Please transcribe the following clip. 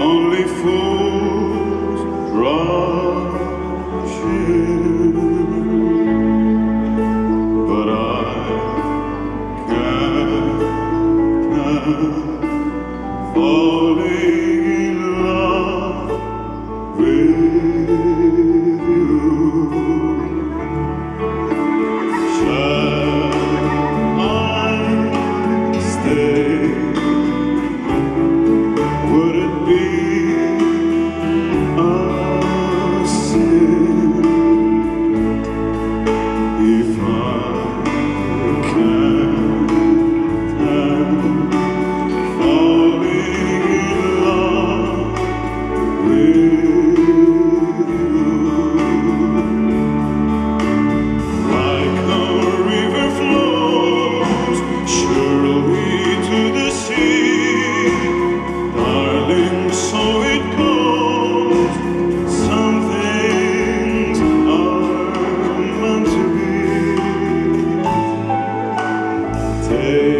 only fools rush in, but I can't in love with. sei